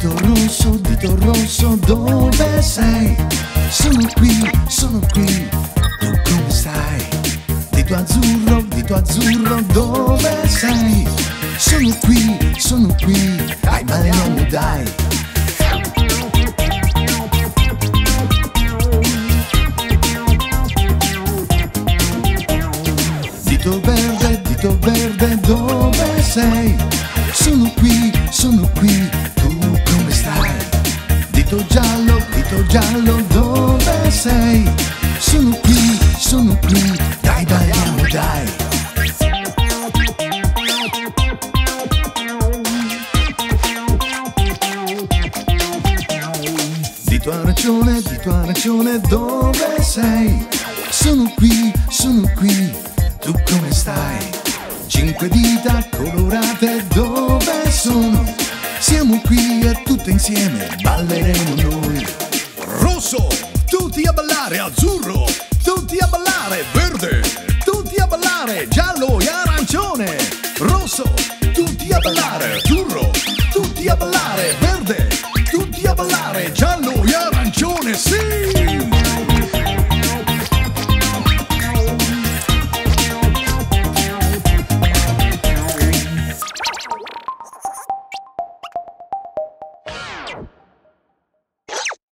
Dito rosso, dito rosso, dove sei? Sono qui, sono qui, tu come stai? Dito azzurro, dito azzurro, dove sei? Sono qui, sono qui, dai male non mi dai Dito verde, dito verde Giallo, dito giallo, dove sei? Sono qui, sono qui, dai balliamo dai. Dito arancione, dito arancione, dove sei? Sono qui, sono qui, tu come stai? Cinque dita colorate, dove insieme balleremo noi. Rosso, tutti a ballare, azzurro, tutti a ballare, verde, tutti a ballare, giallo e arancione. Rosso, tutti a ballare, azzurro, tutti a ballare, verde, tutti a ballare, giallo.